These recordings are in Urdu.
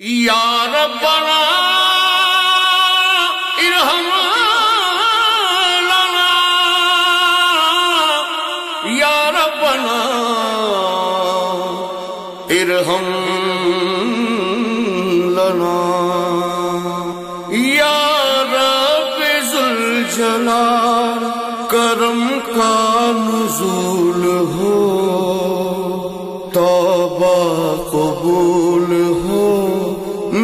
یا ربنا ارحم لنا. یا ربنا ارحم لنا. یا رب ذوالجلال کرم کا نزول ہو، توبہ قبول ہو.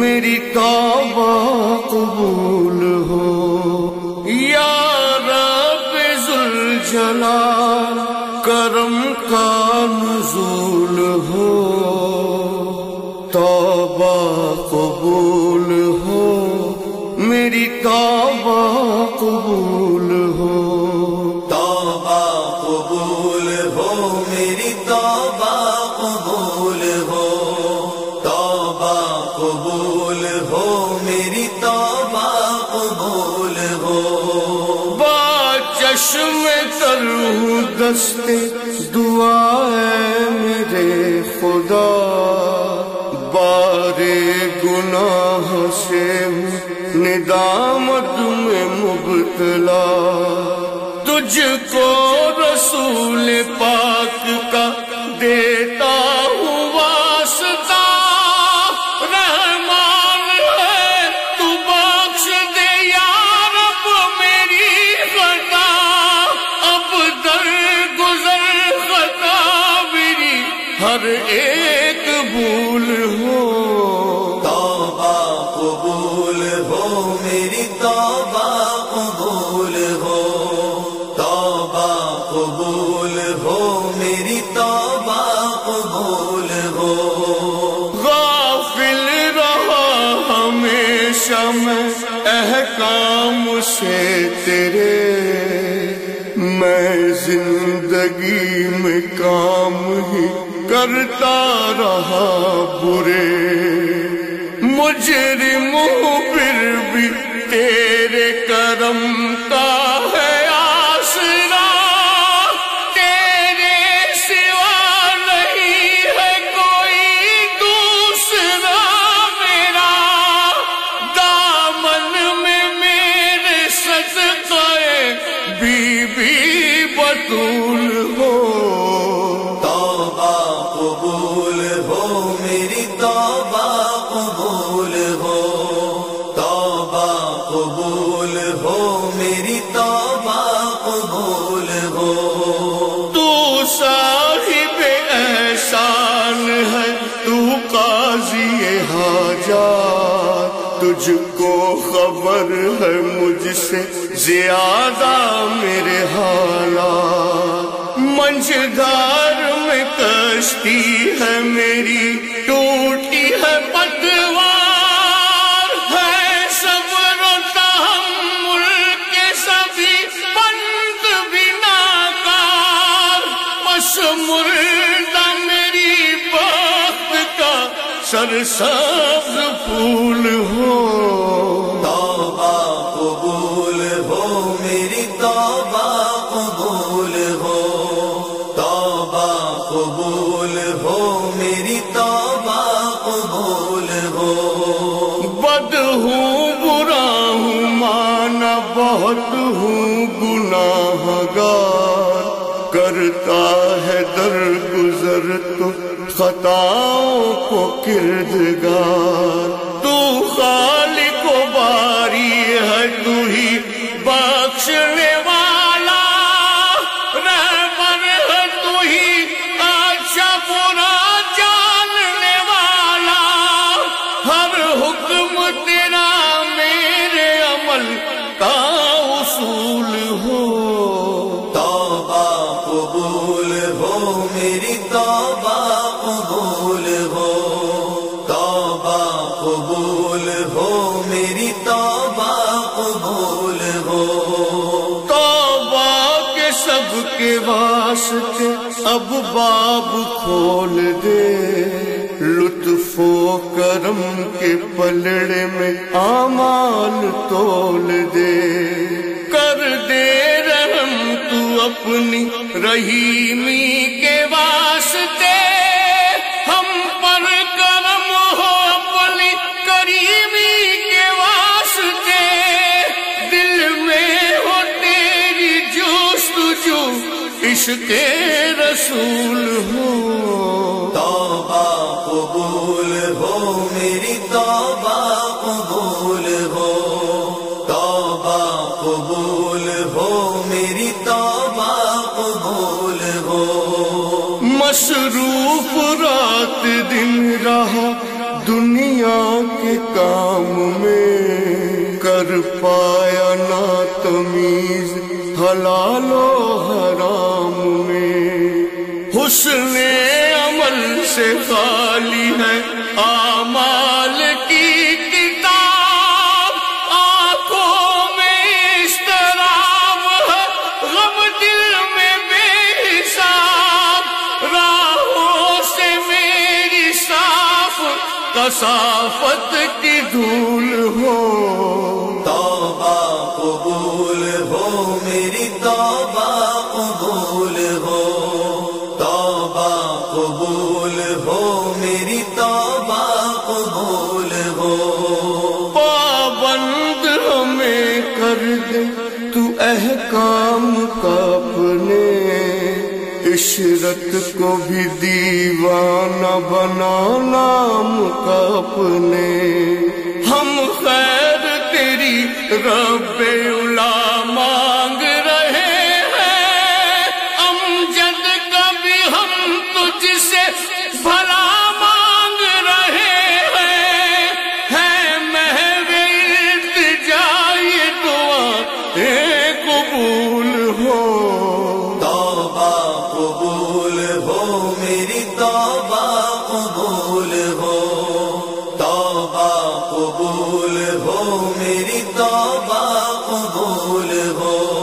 میری توبہ قبول ہو۔ یا رب ذوالجلال، کرم کا نزول ہو۔ توبہ قبول ہو۔ میری توبہ با چشم کروں دست دعا ہے میرے خدا، بارے گناہ سے ندامت میں مبتلا، تجھ کو رسول پاک ہر ایک بھول ہو۔ توبہ قبول ہو میری توبہ قبول ہو۔ توبہ قبول ہو میری توبہ قبول ہو۔ غافل رہا ہمیشہ میں احکام سے تیرے۔ میں زندگی میں کام ہی کرتا رہا برے۔ مجرم پھر بھی تیرے کرم کا ہے آسرا۔ تیرے سوا نہیں ہے کوئی دوسرا میرا۔ دامن میں میرے صدقے بی بی بطول ہو۔ میری توبہ قبول ہو۔ تو صاحب احسان ہے، تو قاضی حاجات۔ تجھ کو خبر ہے مجھ سے زیادہ میرے حالات۔ منجدار میں کشتی ہے میری، ٹوٹی ہے پتوار سرسبز پھول ہو۔ توبہ قبول ہو میری توبہ قبول ہو۔ توبہ قبول ہو میری توبہ قبول ہو۔ بد ہوں برا ہوں مانا بہت ہوں گناہ گار کرتا ہے در گزر تو خطاؤں کو کردگار۔ کے واسطے اب باب کھول دے۔ لطف و کرم کے پلڑے میں آمال تول دے۔ کر دے رحم تو اپنی رحیمی کے واسطے۔ عشق رسول ہو توبہ قبول ہو میری توبہ قبول ہو۔ توبہ قبول ہو میری توبہ قبول ہو۔ مصروف رات دن رہا دنیا کے کام میں۔ کر پایا نا تمیز حلال و حرام۔ حسن عمل سے خالی ہے۔ آمال کی کتاب آنکھوں میں استراب ہے۔ غم دل میں بے حساب، راہوں سے میری صاف، کثافت کی دھول ہو۔ کام کا اپنے عشرت کو بھی دیوانہ بنا نام کا اپنے۔ ہم خیر تیری رب قبول ہو۔ توبہ قبول ہو میری توبہ قبول ہو۔ توبہ قبول ہو میری توبہ قبول ہو۔